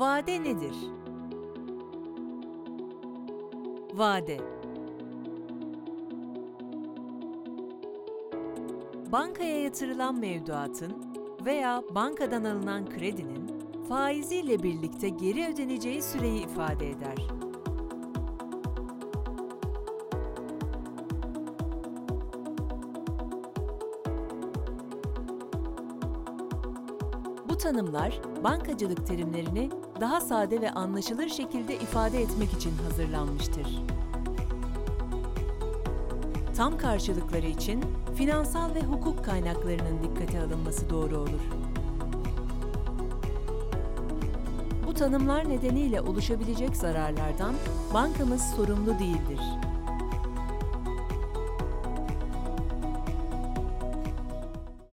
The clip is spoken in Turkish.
Vade nedir? Vade Bankaya yatırılan mevduatın veya bankadan alınan kredinin faiziyle birlikte geri ödeneceği süreyi ifade eder. Tanımlar bankacılık terimlerini daha sade ve anlaşılır şekilde ifade etmek için hazırlanmıştır. Tam karşılıkları için finansal ve hukuk kaynaklarının dikkate alınması doğru olur. Bu tanımlar nedeniyle oluşabilecek zararlardan bankamız sorumlu değildir.